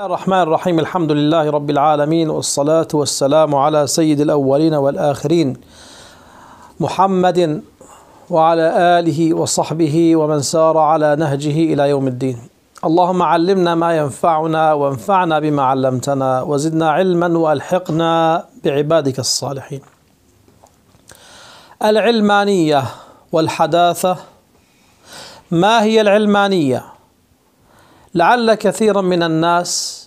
الرحمن الرحيم. الحمد لله رب العالمين والصلاة والسلام على سيد الأولين والآخرين محمد وعلى آله وصحبه ومن سار على نهجه إلى يوم الدين. اللهم علمنا ما ينفعنا وانفعنا بما علمتنا وزدنا علما وألحقنا بعبادك الصالحين. العلمانية والحداثة ما هي العلمانية؟ لعل كثيرا من الناس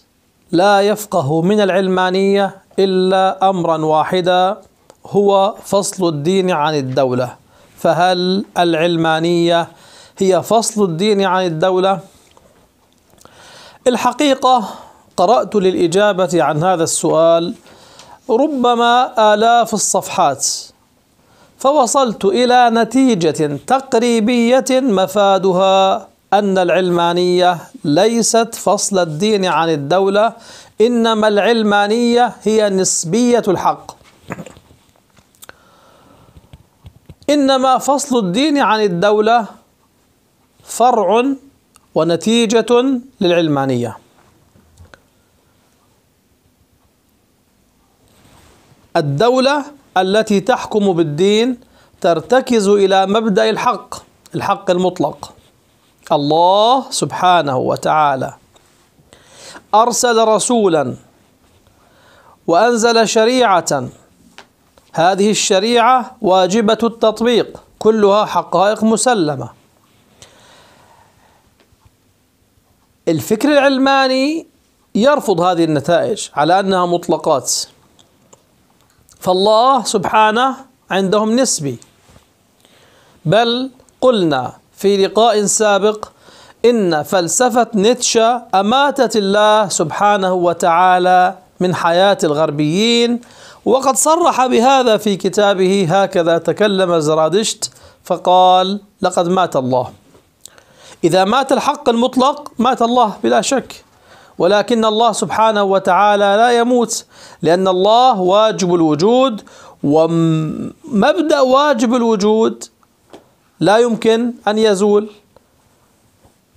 لا يفقه من العلمانية إلا أمرا واحدا هو فصل الدين عن الدولة فهل العلمانية هي فصل الدين عن الدولة؟ الحقيقة قرأت للإجابة عن هذا السؤال ربما آلاف الصفحات فوصلت إلى نتيجة تقريبية مفادها أن العلمانية ليست فصل الدين عن الدولة إنما العلمانية هي نسبية الحق. إنما فصل الدين عن الدولة فرع ونتيجة للعلمانية. الدولة التي تحكم بالدين ترتكز إلى مبدأ الحق الحق المطلق. الله سبحانه وتعالى. أرسل رسولا وأنزل شريعة. هذه الشريعة واجبة التطبيق كلها حقائق مسلمة. الفكر العلماني يرفض هذه النتائج على أنها مطلقات. فالله سبحانه عندهم نسبي. بل قلنا في لقاء سابق إن فلسفة نيتشا أماتت الله سبحانه وتعالى من حياة الغربيين وقد صرح بهذا في كتابه هكذا تكلم زرادشت فقال لقد مات الله. إذا مات الحق المطلق مات الله بلا شك ولكن الله سبحانه وتعالى لا يموت لأن الله واجب الوجود ومبدأ واجب الوجود لا يمكن أن يزول.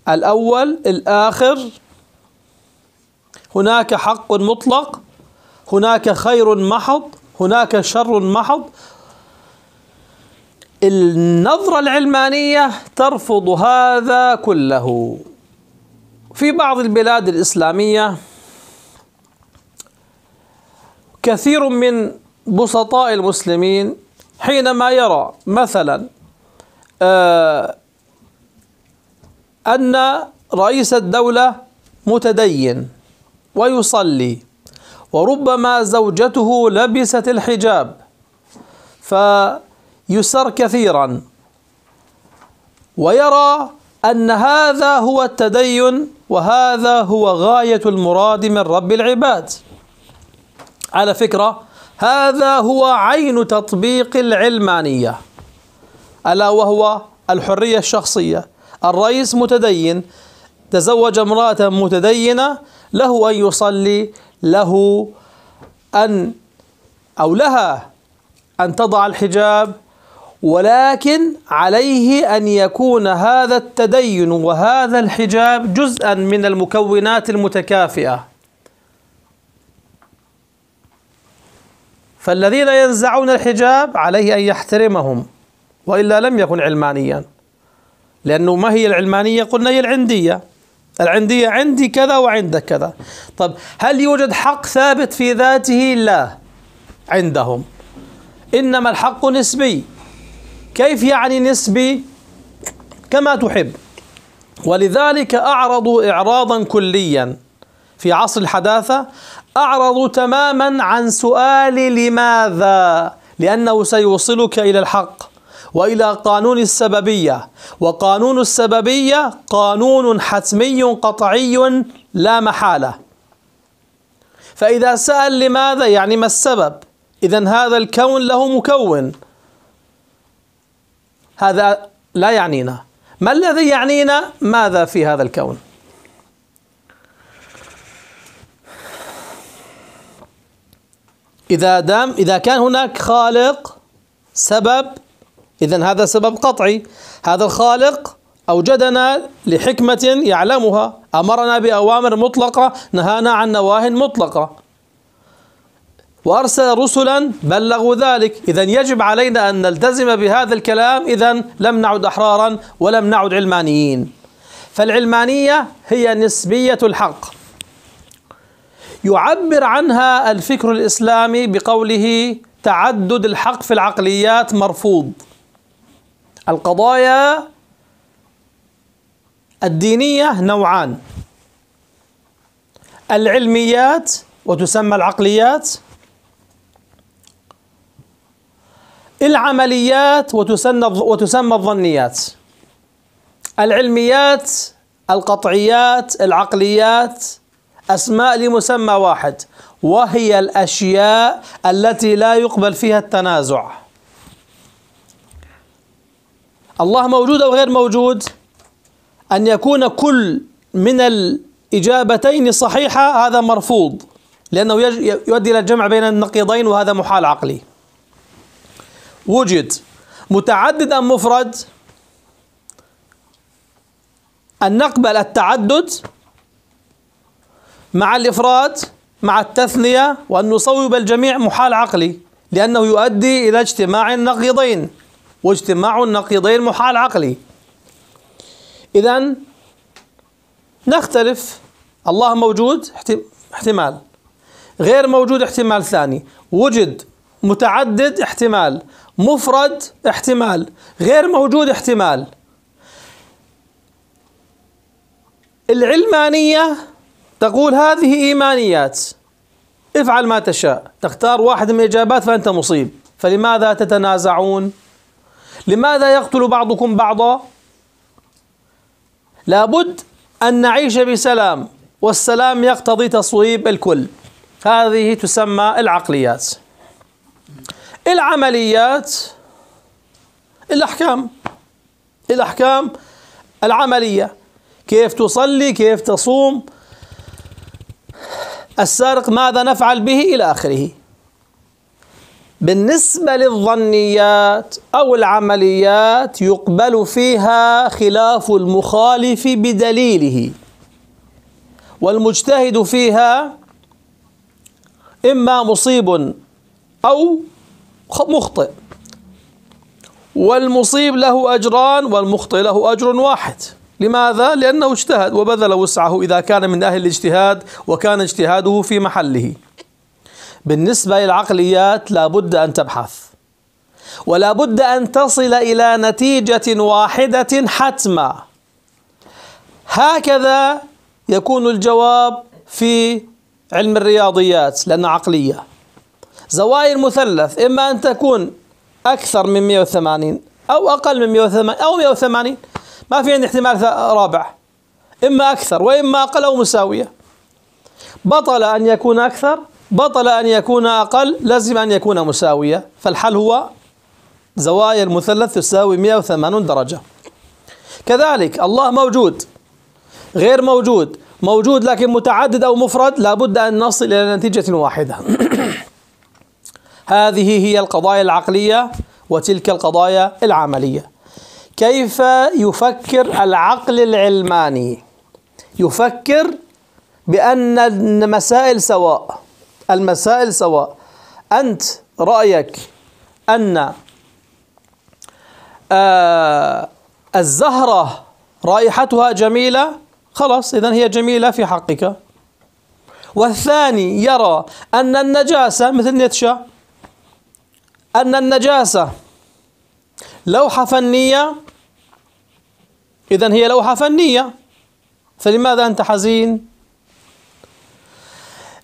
الأول الآخر. هناك حق مطلق هناك خير محض هناك شر محض. النظرة العلمانية ترفض هذا كله. في بعض البلاد الإسلامية كثير من بسطاء المسلمين حينما يرى مثلا أن رئيس الدولة متدين ويصلي وربما زوجته لبست الحجاب فيسر كثيرا. ويرى أن هذا هو التدين وهذا هو غاية المراد من رب العباد. على فكرة هذا هو عين تطبيق العلمانية. ألا وهو الحرية الشخصية. الرئيس متدين تزوج امرأة متدينة له أن يصلي له أن أو لها أن تضع الحجاب ولكن عليه أن يكون هذا التدين وهذا الحجاب جزءا من المكونات المتكافئة. فالذين ينزعون الحجاب عليه أن يحترمهم. وإلا لم يكن علمانيا. لأنه ما هي العلمانية؟ قلنا هي العندية. العندية عندي كذا وعندك كذا. طب هل يوجد حق ثابت في ذاته؟ لا. عندهم. إنما الحق نسبي. كيف يعني نسبي؟ كما تحب. ولذلك أعرضوا إعراضا كليا. في عصر الحداثة أعرضوا تماما عن سؤال لماذا؟ لأنه سيوصلك إلى الحق. وإلى قانون السببية. وقانون السببية قانون حتمي قطعي لا محالة. فإذا سأل لماذا يعني ما السبب؟ اذا هذا الكون له مكون. هذا لا يعنينا. ما الذي يعنينا؟ ماذا في هذا الكون؟ إذا دام إذا كان هناك خالق سبب إذا هذا سبب قطعي. هذا الخالق أوجدنا لحكمة يعلمها. أمرنا بأوامر مطلقة نهانا عن نواه مطلقة. وأرسل رسلا بلغوا ذلك. إذا يجب علينا أن نلتزم بهذا الكلام. إذا لم نعد أحرارا ولم نعد علمانيين. فالعلمانية هي نسبية الحق. يعبر عنها الفكر الإسلامي بقوله تعدد الحق في العقليات مرفوض. القضايا الدينية نوعان. العلميات وتسمى العقليات. العمليات وتسمى وتسمى الظنيات. العلميات القطعيات العقليات أسماء لمسمى واحد وهي الأشياء التي لا يقبل فيها التنازع. الله موجود أو غير موجود؟ أن يكون كل من الإجابتين صحيحة هذا مرفوض لأنه يؤدي إلى الجمع بين النقيضين وهذا محال عقلي. وجد متعدد أم مفرد؟ ان نقبل التعدد مع الإفراد مع التثنية وأن نصوب الجميع محال عقلي لأنه يؤدي إلى اجتماع النقيضين. واجتماع النقيضين محال عقلي. اذا نختلف. الله موجود احتمال. غير موجود احتمال ثاني. وجد متعدد احتمال. مفرد احتمال. غير موجود احتمال. العلمانية تقول هذه إيمانيات. افعل ما تشاء. تختار واحد من الإجابات فأنت مصيب. فلماذا تتنازعون؟ لماذا يقتل بعضكم بعضا؟ لابد أن نعيش بسلام والسلام يقتضي تصويب الكل. هذه تسمى العقليات. العمليات الأحكام. الأحكام العملية. كيف تصلي كيف تصوم. السارق ماذا نفعل به إلى آخره. بالنسبة للظنيات أو العمليات يقبل فيها خلاف المخالف بدليله. والمجتهد فيها إما مصيب أو مخطئ. والمصيب له أجران والمخطئ له أجر واحد. لماذا؟ لأنه اجتهد وبذل وسعه إذا كان من أهل الاجتهاد وكان اجتهاده في محله. بالنسبة للعقليات لا بد أن تبحث. ولا بد أن تصل إلى نتيجة واحدة حتما. هكذا يكون الجواب في علم الرياضيات لأنها عقلية. زوايا المثلث إما أن تكون أكثر من 180 أو أقل من 180 أو 180 ما في عندي احتمال رابع. إما أكثر وإما أقل أو مساوية. بطل أن يكون أكثر بطل أن يكون أقل لازم أن يكون مساوية. فالحل هو زوايا المثلث تساوي 180 درجة. كذلك الله موجود غير موجود. موجود لكن متعدد أو مفرد لابد أن نصل إلى نتيجة واحدة. هذه هي القضايا العقلية وتلك القضايا العملية. كيف يفكر العقل العلماني؟ يفكر بأن المسائل سواء المسائل سواء. أنت رأيك أن آه الزهرة رائحتها جميلة؟ خلاص إذا هي جميلة في حقك. والثاني يرى أن النجاسة مثل نيتشه أن النجاسة لوحة فنية. إذا هي لوحة فنية فلماذا أنت حزين؟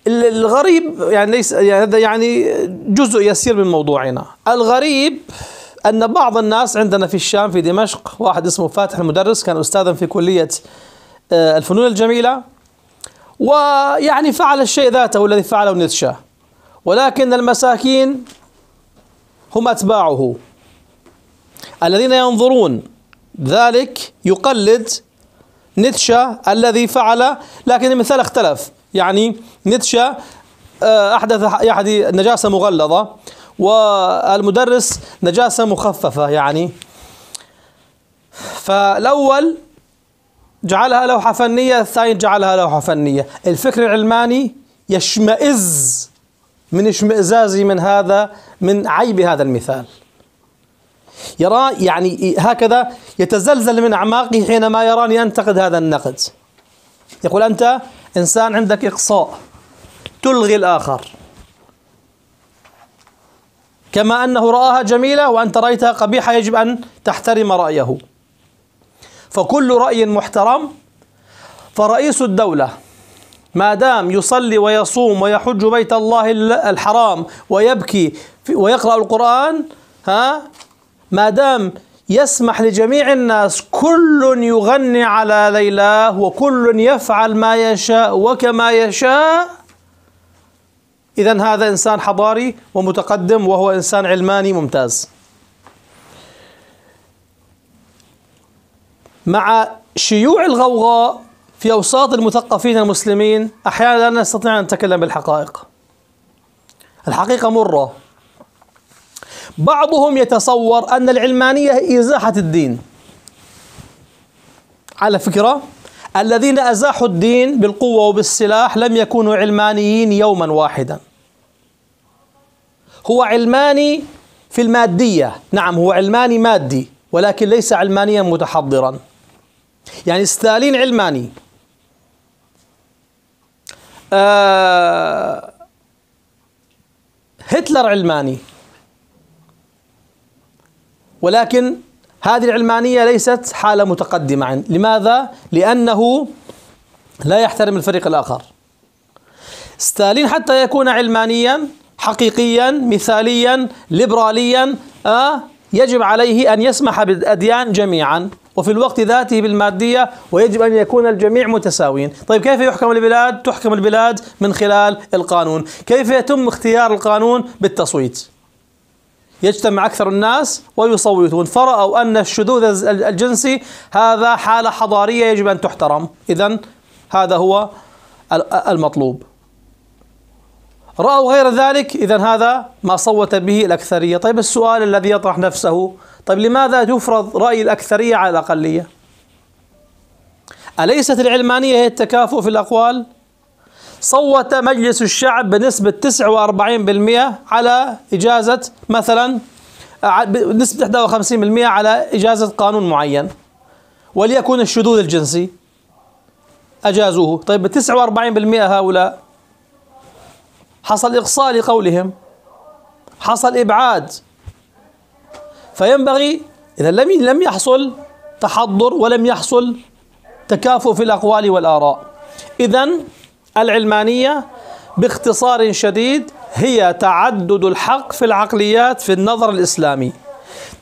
الغريب يعني ليس يعني هذا يعني جزء يسير من موضوعنا. الغريب أن بعض الناس عندنا في الشام في دمشق واحد اسمه فاتح المدرس كان أستاذا في كلية آه، الفنون الجميلة ويعني فعل الشيء ذاته الذي فعله نيتشه. ولكن المساكين هم أتباعه. الذين ينظرون ذلك يقلد نيتشه الذي فعل لكن المثال اختلف. يعني نيتشه آه، أحدث يعني نجاسة مغلظة والمدرس نجاسة مخففة يعني. فالأول جعلها لوحة فنية الثاني جعلها لوحة فنية. الفكر العلماني يشمئز من اشمئزازي من هذا من عيب هذا المثال. يرى يعني هكذا يتزلزل من أعماقه حينما يراني ينتقد هذا النقد. يقول أنت إنسان عندك إقصاء تلغي الآخر. كما أنه رآها جميلة وأنت رأيتها قبيحة يجب أن تحترم رأيه. فكل رأي محترم فرئيس الدولة ما دام يصلي ويصوم ويحج بيت الله الحرام ويبكي ويقرأ القرآن ها ما دام يسمح لجميع الناس كل يغني على ليلاه وكل يفعل ما يشاء وكما يشاء. إذا هذا إنسان حضاري ومتقدم وهو إنسان علماني ممتاز. مع شيوع الغوغاء في أوساط المثقفين المسلمين أحيانا لا نستطيع أن نتكلم بالحقائق. الحقيقة مرة. بعضهم يتصور أن العلمانية إزاحة الدين. على فكرة الذين أزاحوا الدين بالقوة وبالسلاح لم يكونوا علمانيين يوما واحدا. هو علماني في المادية. نعم هو علماني مادي ولكن ليس علمانيا متحضرا. يعني ستالين علماني. آه هتلر علماني. ولكن هذه العلمانية ليست حالة متقدمة لماذا؟ لأنه لا يحترم الفريق الآخر ستالين حتى يكون علمانيا حقيقيا مثاليا ليبراليا آه يجب عليه أن يسمح بالأديان جميعا وفي الوقت ذاته بالمادية ويجب أن يكون الجميع متساويين طيب كيف يحكم البلاد؟ تحكم البلاد من خلال القانون كيف يتم اختيار القانون؟ بالتصويت يجتمع أكثر الناس ويصوتون. فرأوا أن الشذوذ الجنسي هذا حالة حضارية يجب أن تحترم. إذا هذا هو المطلوب. رأوا غير ذلك؟ إذا هذا ما صوت به الأكثرية. طيب السؤال الذي يطرح نفسه طيب لماذا تفرض رأي الأكثرية على الأقلية؟ أليست العلمانية هي التكافؤ في الأقوال؟ صوت مجلس الشعب بنسبة 49% على إجازة مثلا بنسبة 51% على إجازة قانون معين وليكن الشذوذ الجنسي. أجازوه. طيب 49% هؤلاء حصل إقصاء لقولهم حصل إبعاد. فينبغي إذا لم لم يحصل تحضر ولم يحصل تكافؤ في الأقوال والآراء. إذا العلمانية باختصار شديد هي تعدد الحق في العقليات في النظر الإسلامي.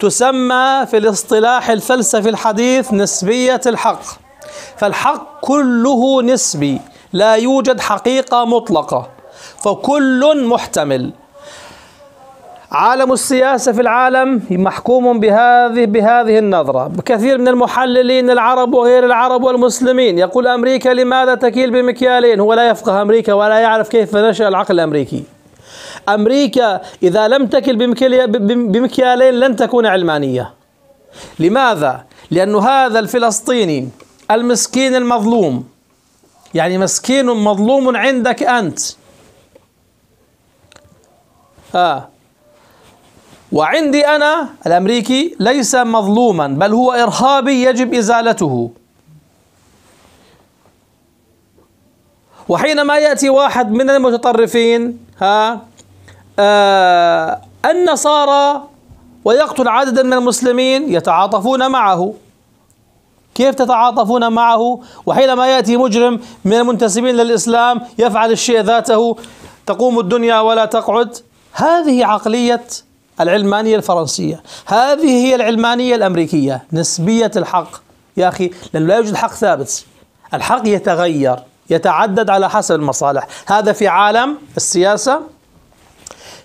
تسمى في الاصطلاح الفلسفي الحديث نسبية الحق. فالحق كله نسبي لا يوجد حقيقة مطلقة فكل محتمل. عالم السياسة في العالم محكوم بهذه بهذه النظرة. كثير من المحللين العرب وغير العرب والمسلمين يقول أمريكا لماذا تكيل بمكيالين؟ هو لا يفقه أمريكا ولا يعرف كيف نشأ العقل الأمريكي. أمريكا إذا لم تكل بمكيالين لن تكون علمانية. لماذا؟ لأن هذا الفلسطيني المسكين المظلوم. يعني مسكين مظلوم عندك أنت. آه. وعندي أنا الأمريكي ليس مظلوما بل هو إرهابي يجب إزالته. وحينما يأتي واحد من المتطرفين ها آه النصارى ويقتل عددا من المسلمين يتعاطفون معه. كيف تتعاطفون معه؟ وحينما يأتي مجرم من المنتسبين للإسلام يفعل الشيء ذاته تقوم الدنيا ولا تقعد. هذه عقلية العلمانية الفرنسية. هذه هي العلمانية الأمريكية نسبية الحق. يا أخي لأنه لا يوجد حق ثابت. الحق يتغير يتعدد على حسب المصالح. هذا في عالم السياسة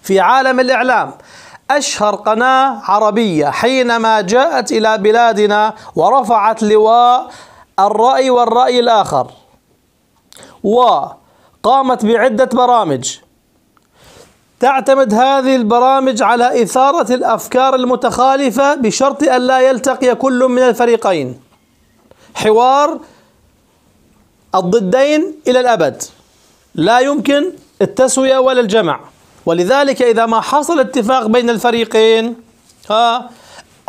في عالم الإعلام. أشهر قناة عربية حينما جاءت إلى بلادنا ورفعت لواء الرأي والرأي الآخر. وقامت بعدة برامج. تعتمد هذه البرامج على إثارة الأفكار المتخالفة بشرط أن لا يلتقي كل من الفريقين. حوار الضدين إلى الأبد. لا يمكن التسوية ولا الجمع. ولذلك إذا ما حصل اتفاق بين الفريقين ها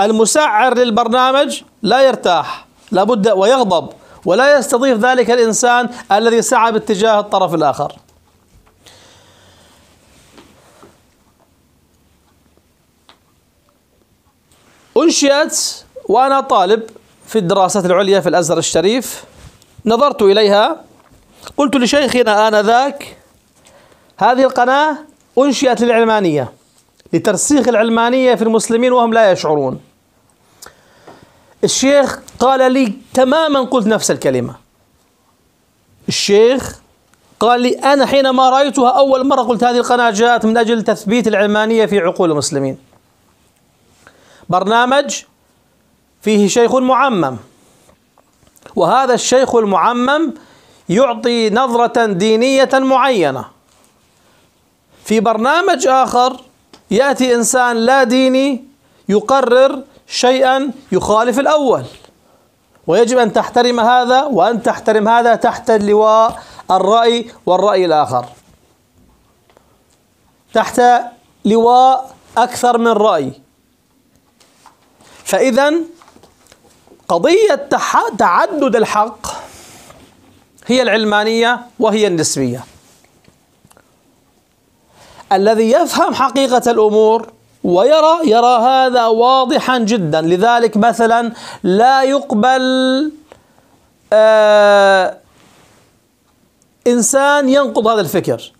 المسعر للبرنامج لا يرتاح لابد ويغضب ولا يستضيف ذلك الإنسان الذي سعى باتجاه الطرف الآخر. أنشئت وأنا طالب في الدراسات العليا في الأزهر الشريف. نظرت إليها. قلت لشيخنا آنذاك هذه القناة أنشئت للعلمانية لترسيخ العلمانية في المسلمين وهم لا يشعرون. الشيخ قال لي تماما قلت نفس الكلمة. الشيخ قال لي أنا حينما رأيتها أول مرة قلت هذه القناة جاءت من أجل تثبيت العلمانية في عقول المسلمين. برنامج فيه شيخ معمم. وهذا الشيخ المعمم يعطي نظرة دينية معينة. في برنامج آخر يأتي إنسان لا ديني يقرر شيئا يخالف الأول. ويجب أن تحترم هذا وأن تحترم هذا تحت اللواء الرأي والرأي الآخر. تحت لواء أكثر من رأي. فإذا قضية تعدد الحق هي العلمانية وهي النسبية. الذي يفهم حقيقة الأمور ويرى يرى هذا واضحا جدا. لذلك مثلا لا يقبل آه إنسان ينقض هذا الفكر.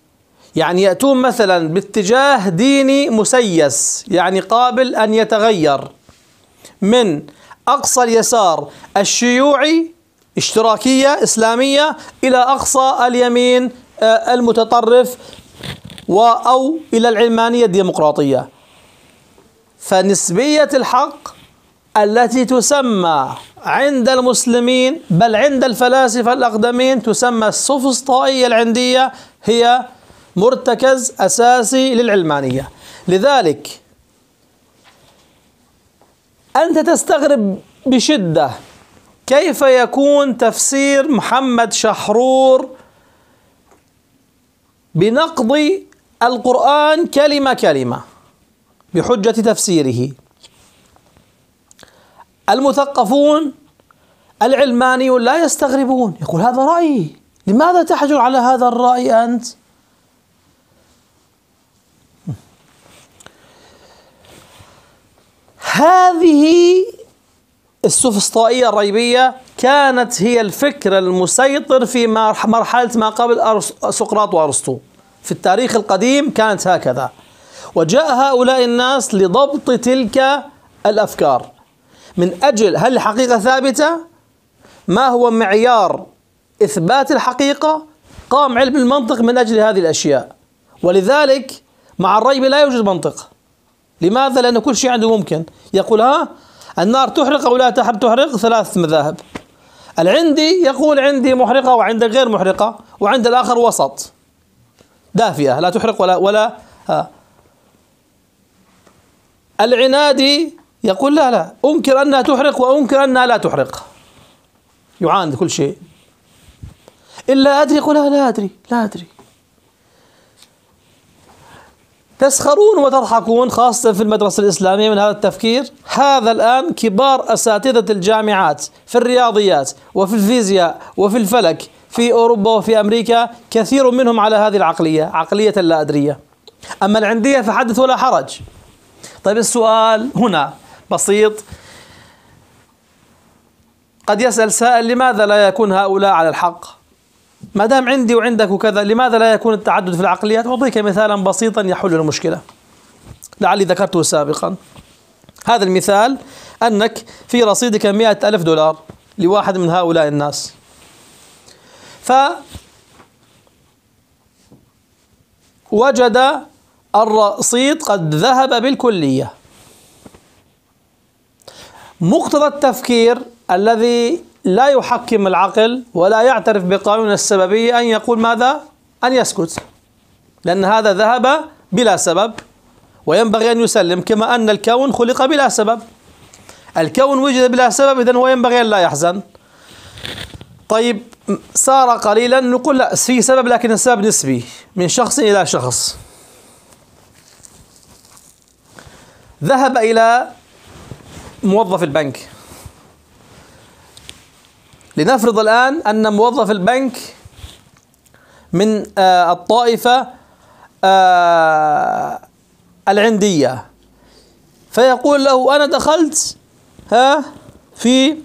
يعني يأتون مثلا باتجاه ديني مسيس يعني قابل أن يتغير. من أقصى اليسار الشيوعي إشتراكية إسلامية إلى أقصى اليمين آه، المتطرف أو إلى العلمانية الديمقراطية. فنسبية الحق التي تسمى عند المسلمين بل عند الفلاسفة الأقدمين تسمى السوفسطائية العندية هي مرتكز أساسي للعلمانية. لذلك أنت تستغرب بشدة. كيف يكون تفسير محمد شحرور بنقض القرآن كلمة كلمة بحجة تفسيره؟ المثقفون العلمانيون لا يستغربون. يقول هذا رأيي لماذا تحجر على هذا الرأي أنت؟ هذه السوفسطائية الريبية كانت هي الفكر المسيطر في مرحلة ما قبل سقراط وأرسطو. في التاريخ القديم كانت هكذا. وجاء هؤلاء الناس لضبط تلك الأفكار. من أجل هل الحقيقة ثابتة؟ ما هو معيار إثبات الحقيقة؟ قام علم المنطق من أجل هذه الأشياء. ولذلك مع الريب لا يوجد منطق. لماذا؟ لأن كل شيء عنده ممكن. يقول ها النار تحرق أو لا تحرق؟ ثلاث مذاهب. العندي يقول عندي محرقة وعندك غير محرقة وعند الآخر وسط. دافئة لا تحرق ولا ولا ها. العنادي يقول لا لا أنكر أنها تحرق وأنكر أنها لا تحرق. يعاند كل شيء. إلا أدري يقول لا لا أدري لا أدري. تسخرون وتضحكون خاصة في المدرسة الإسلامية من هذا التفكير. هذا الآن كبار أساتذة الجامعات في الرياضيات وفي الفيزياء وفي الفلك في أوروبا وفي أمريكا كثير منهم على هذه العقلية عقلية اللا أدرية. أما العندية فحدث ولا حرج. طيب السؤال هنا بسيط. قد يسأل سائل لماذا لا يكون هؤلاء على الحق؟ ما دام عندي وعندك وكذا لماذا لا يكون التعدد في العقليات؟ أعطيك مثالا بسيطا يحل المشكلة. لعلي ذكرته سابقا. هذا المثال أنك في رصيدك مئة ألف دولار لواحد من هؤلاء الناس. ف وجد الرصيد قد ذهب بالكلية. مقتضى التفكير الذي لا يحكم العقل ولا يعترف بقانون السببية أن يقول ماذا؟ أن يسكت. لأن هذا ذهب بلا سبب وينبغي أن يسلم كما أن الكون خلق بلا سبب. الكون وجد بلا سبب إذن هو ينبغي أن لا يحزن. طيب سار قليلا نقول لا في سبب لكن السبب نسبي من شخص إلى شخص. ذهب إلى موظف البنك. لنفرض الآن أن موظف البنك من آه، الطائفة آه، العندية. فيقول له أنا دخلت ها في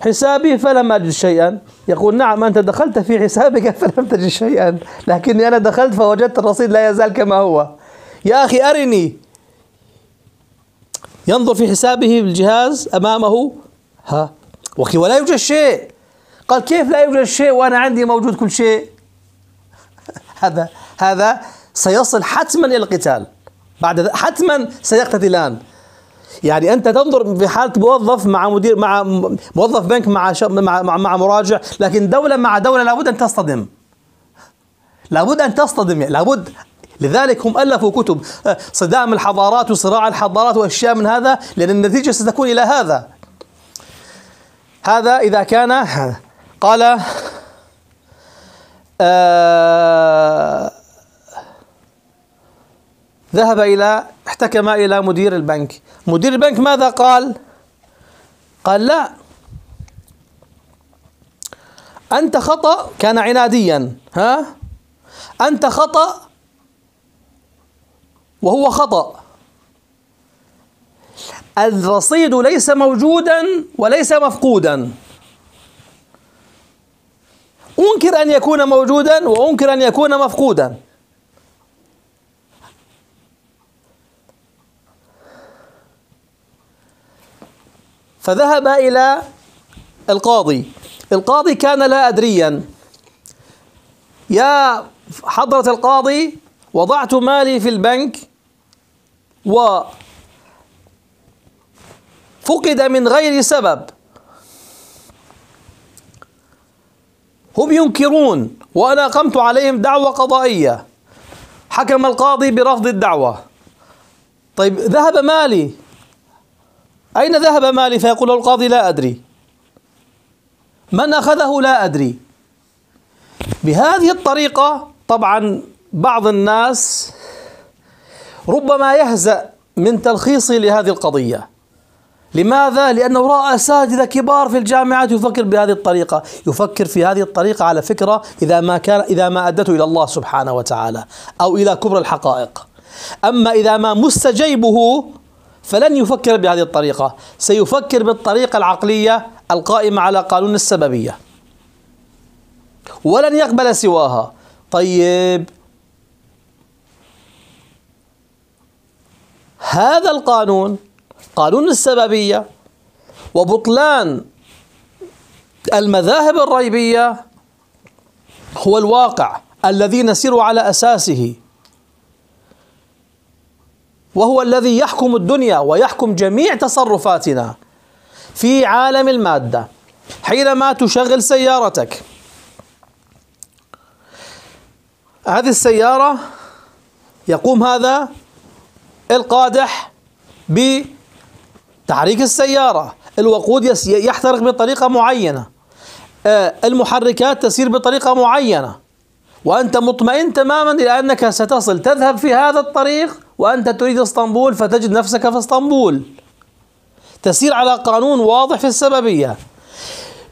حسابي فلم أجد شيئا. يقول نعم أنت دخلت في حسابك فلم تجد شيئا لكني أنا دخلت فوجدت الرصيد لا يزال كما هو. يا أخي أرني. ينظر في حسابه بالجهاز أمامه ها وكي ولا يوجد شيء. قال كيف لا يوجد شيء وأنا عندي موجود كل شيء؟ هذا هذا سيصل حتما إلى القتال. بعد حتما سيقتتلان يعني أنت تنظر في حالة موظف مع مدير مع موظف بنك مع مع مع مراجع لكن دولة مع دولة لابد أن تصطدم. لابد أن تصطدم يعني لابد. لذلك هم ألفوا كتب صدام الحضارات وصراع الحضارات وأشياء من هذا لأن النتيجة ستكون إلى هذا. هذا إذا كان قال آه ذهب إلى احتكم إلى مدير البنك. مدير البنك ماذا قال؟ قال لا. أنت خطأ كان عناديا. ها؟ أنت خطأ وهو خطأ. الرصيد ليس موجودا وليس مفقودا. أنكر أن يكون موجودا وأنكر أن يكون مفقودا. فذهب إلى القاضي. القاضي كان لا أدريا. يا حضرة القاضي وضعت مالي في البنك و فقد من غير سبب. هم ينكرون وأنا أقمت عليهم دعوة قضائية. حكم القاضي برفض الدعوة. طيب ذهب مالي. أين ذهب مالي؟ فيقول القاضي لا أدري. من أخذه؟ لا أدري. بهذه الطريقة طبعا بعض الناس ربما يهزأ من تلخيصه لهذه القضية. لماذا؟ لأنه رأى أساتذة كبار في الجامعات يفكر بهذه الطريقة يفكر في هذه الطريقة على فكرة إذا ما كان إذا ما أدته إلى الله سبحانه وتعالى أو إلى كبر الحقائق. أما إذا ما مستجيبه فلن يفكر بهذه الطريقة سيفكر بالطريقة العقلية القائمة على قانون السببية. ولن يقبل سواها. طيب. هذا القانون قانون السببية وبطلان المذاهب الريبية هو الواقع الذي نسير على أساسه وهو الذي يحكم الدنيا ويحكم جميع تصرفاتنا في عالم المادة. حينما تشغل سيارتك هذه السيارة يقوم هذا القادح بتحريك السيارة الوقود يحترق بطريقة معينة. آه، المحركات تسير بطريقة معينة. وأنت مطمئن تماما إلى أنك ستصل. تذهب في هذا الطريق وأنت تريد إسطنبول فتجد نفسك في إسطنبول. تسير على قانون واضح في السببية.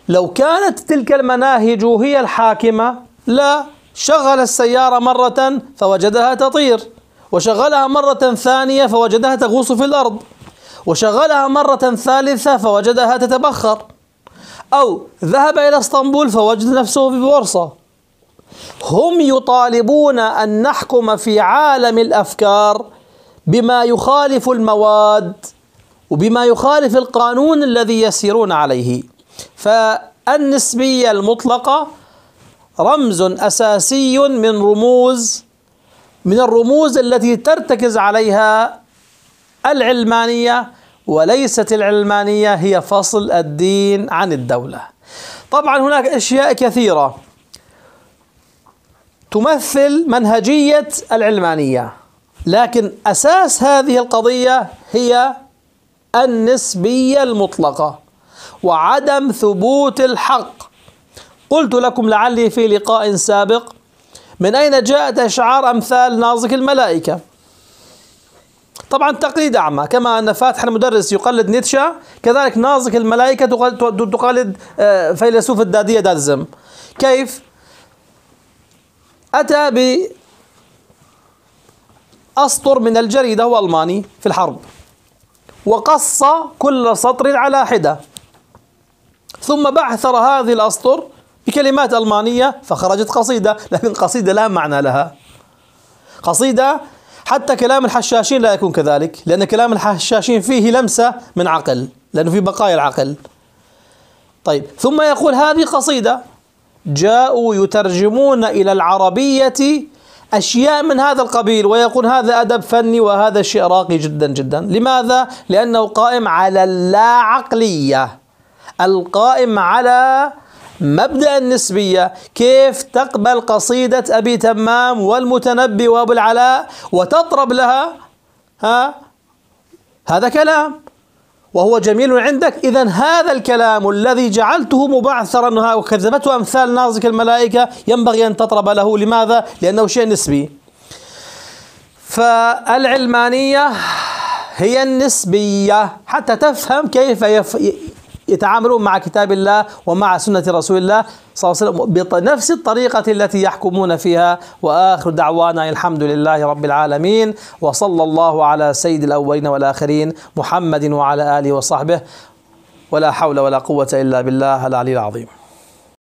لو كانت تلك المناهج هي الحاكمة لا. شغل السيارة مرة فوجدها تطير. وشغلها مرة ثانية فوجدها تغوص في الأرض. وشغلها مرة ثالثة فوجدها تتبخر. أو ذهب إلى اسطنبول فوجد نفسه في بورصة. هم يطالبون أن نحكم في عالم الأفكار بما يخالف المواد وبما يخالف القانون الذي يسيرون عليه. فالنسبية المطلقة رمز أساسي من رموز من الرموز التي ترتكز عليها العلمانية وليست العلمانية هي فصل الدين عن الدولة. طبعا هناك أشياء كثيرة تمثل منهجية العلمانية لكن أساس هذه القضية هي النسبية المطلقة وعدم ثبوت الحق. قلت لكم لعلي في لقاء سابق من أين جاءت أشعار أمثال نازك الملائكة؟ طبعا تقليد أعمى. كما أن فاتح المدرس يقلد نيتشا كذلك نازك الملائكة تقلد آه، فيلسوف الدادية دازم كيف؟ أتى بأسطر من الجريدة هو ألماني في الحرب. وقص كل سطر على حدة. ثم بعثر هذه الأسطر بكلمات ألمانية فخرجت قصيدة لكن قصيدة لا معنى لها. قصيدة حتى كلام الحشاشين لا يكون كذلك لأن كلام الحشاشين فيه لمسة من عقل لأنه في بقايا العقل طيب ثم يقول هذه قصيدة جاءوا يترجمون إلى العربية أشياء من هذا القبيل ويقول هذا أدب فني وهذا شيء راقي جدا جدا لماذا؟ لأنه قائم على اللا عقلية القائم على مبدأ النسبية كيف تقبل قصيدة أبي تمام والمتنبي وأبو العلاء وتطرب لها؟ ها؟ هذا كلام. وهو جميل عندك. إذا هذا الكلام الذي جعلته مبعثرا وكذبته أمثال نازك الملائكة ينبغي أن تطرب له. لماذا؟ لأنه شيء نسبي. فالعلمانية هي النسبية حتى تفهم كيف يتعاملون مع كتاب الله ومع سنة رسول الله صلى الله عليه وسلم بنفس الطريقة التي يحكمون فيها. وآخر دعوانا الحمد لله رب العالمين. وصلى الله على سيد الأولين والآخرين محمد وعلى آله وصحبه. ولا حول ولا قوة إلا بالله العلي العظيم.